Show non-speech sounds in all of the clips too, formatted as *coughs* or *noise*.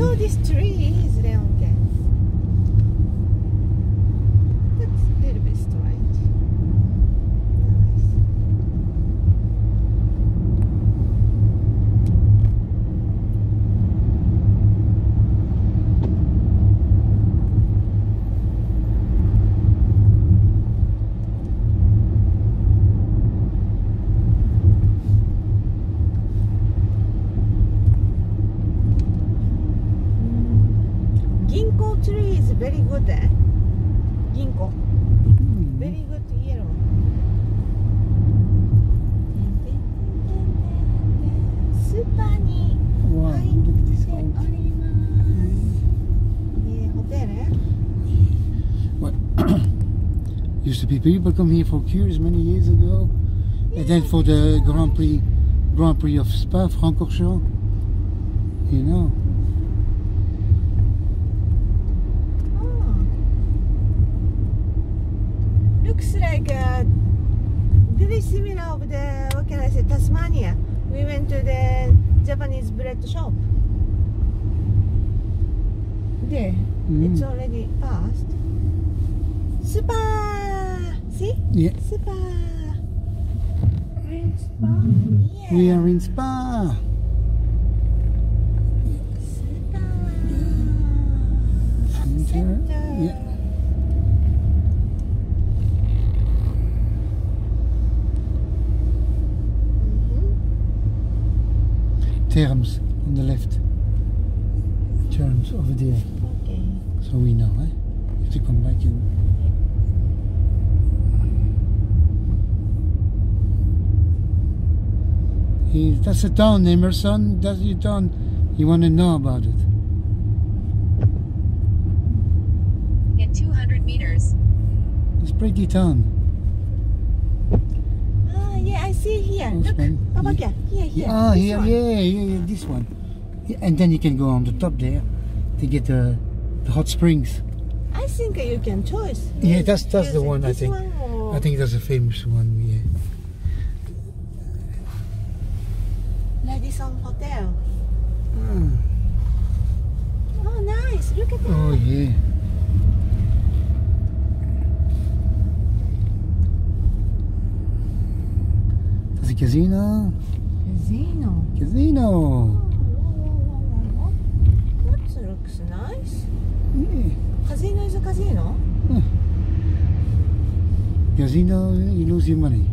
No, this tree is Leonke. That's a little bit strange. Nice. Ginkgo tree is very good eh? Ginkgo. Very good yellow. スーパーに Wow, Hi. look at this お old. ります。いいホテル What? *coughs* Used to be people come here for cures many years ago, and then for the Grand Prix, Grand Prix of Spa, Francorchamps. You know. Tasmania. We went to the Japanese bread shop. There, Mm. it's already past. Spa, see? Yeah. Spa. Yeah. We are in Spa. Spa. Center. Center. Yeah. Terms on the left. Terms over there. Okay. So we know, eh? You have to come back in. He, that's a town, Emerson. That's your town. You want to know about it. In 200 meters, It's pretty town. Ah, yeah, I see here. Look, Papa, yeah. here, here. Ah, this here, one. yeah, yeah, yeah, this one. Yeah, and then you can go on the top there to get the, the hot springs. I think you can choose. Yeah, that's- that's the one, I think. One or... I think that's a famous one, yeah. Radisson Hotel. Ah, Oh, nice. Look at that. Oh, yeah. A casino. Casino. Casino. That looks nice. Yeah. Casino is a casino. Casino, you lose your money.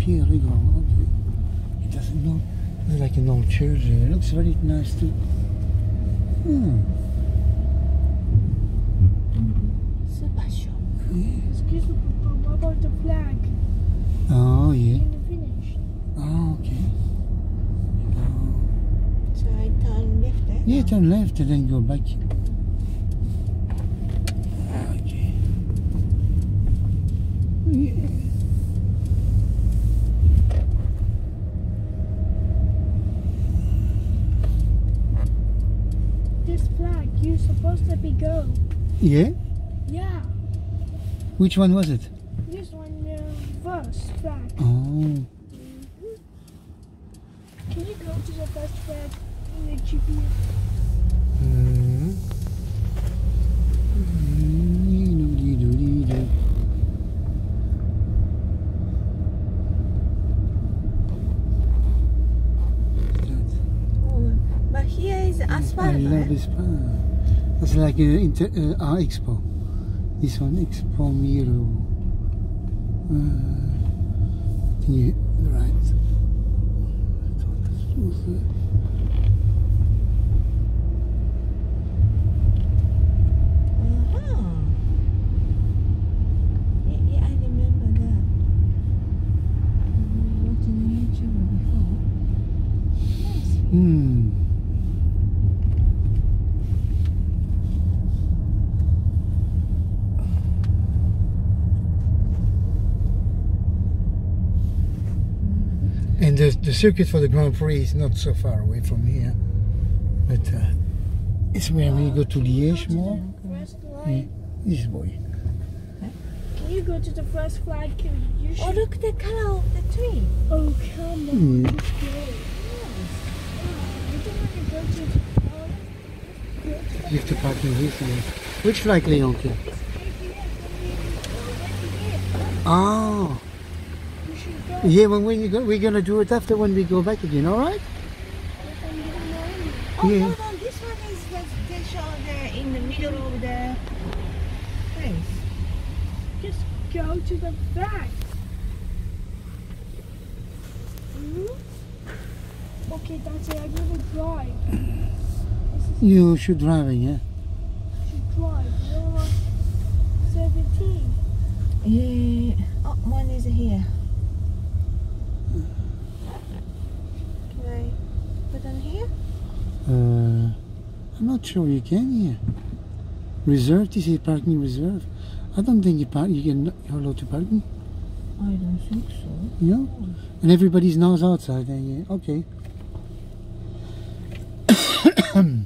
Pierre. It doesn't look It's like an old church there. It looks very nice too. Hmm. Super shop. Excuse me, about the flag? Oh, yeah. Can you finish? Oh, okay. So I turn left. Eh? Yeah, turn left and then go back. Okay. Yeah. This flag, you supposed to be go. Yeah? Yeah, Which one was it? this one, the first flag. Oh. Can you go to the first flag in the GPS? Hmm. Oh, but here is asphalt. I love this part. That's like an inter, uh, our expo. This one, Expo Miro. Uh, I think you right. I thought this was, uh, Uh-huh. Yeah, yeah, I remember that. Mm, Watching YouTube before. Nice. Hmm. And the, the circuit for the Grand Prix is not so far away from here. But uh, it's where we go to Liège more. First Yeah, this boy. Can you go to the first flag? You. Oh, look the color of the tree. Oh, come on. Let's go. to. You have to park in here somewhere. Which flag, Leonke? Oh, You should go. Yeah. When we go, we're gonna do it after when we go back again. All right? Oh, Yeah. hold on. This one is the, they show the in the middle of the place. Just go to the back. Hmm? Okay, that's it. I'm gonna drive. You should drive it, yeah. should drive. You're 17. Yeah. Oh, one is here. Can I put on here? Uh, I'm not sure you can here. Reserve. this is parking reserve. I don't think you park, you can, you're allowed to parking. I don't think so. Yeah? And everybody's nose outside there, yeah. Okay. *coughs* *coughs* *coughs*